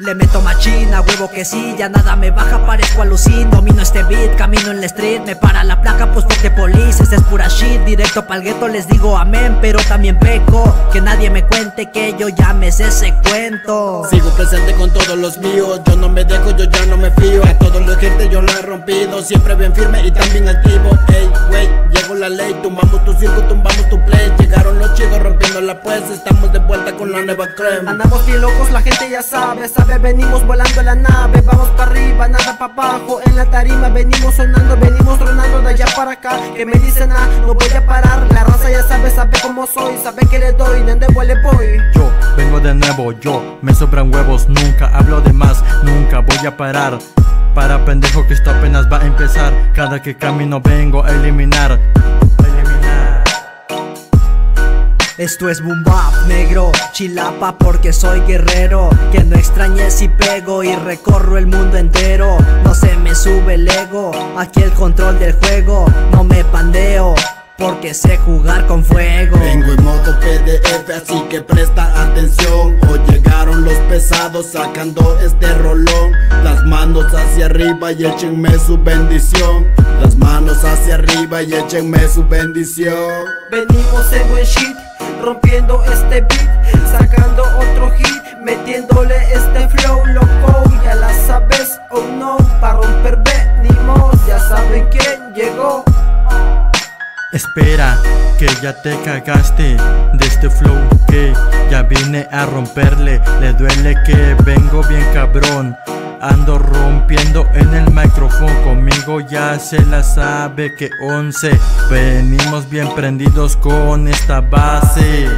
Le meto machina, huevo que sí, ya nada me baja, parezco alucin Domino este beat, camino en la street, me para la placa, pues porque polices es pura shit. Directo pa'l gueto les digo amén, pero también peco. Que nadie me cuente que yo ya me sé ese cuento. Sigo presente con todos los míos, yo no me dejo, yo ya no me fío. A todos los gente yo la he rompido, siempre bien firme y también activo. Ey, wey, llegó la ley, tu la pues, estamos de vuelta con la nueva crema. Andamos bien locos, la gente ya sabe, sabe venimos volando en la nave Vamos para arriba, nada para abajo En la tarima venimos sonando, venimos tronando de allá para acá Que me dicen ah, no voy a parar La raza ya sabe, sabe cómo soy Sabe que le doy, donde huele voy Yo vengo de nuevo, yo me sobran huevos Nunca hablo de más, nunca voy a parar. Para pendejo que esto apenas va a empezar Cada que camino vengo a eliminar Esto es boom bap negro, chilapa porque soy guerrero. Que no extrañes si pego y recorro el mundo entero. No se me sube el ego, aquí el control del juego. No me pandeo, porque sé jugar con fuego. Vengo en modo PDF así que presta atención. Hoy llegaron los pesados sacando este rolón. Las manos hacia arriba y échenme su bendición. Las manos hacia arriba y échenme su bendición. Venimos en buen shit rompiendo este beat, sacando otro hit, metiéndole este flow loco, ya la sabes oh no, para romper venimos, ya saben quién llegó. Espera, que ya te cagaste de este flow que ya vine a romperle. Le duele que vengo bien cabrón. Ando rompiendo en el micrófono conmigo ya se la sabe que 11 Venimos bien prendidos con esta base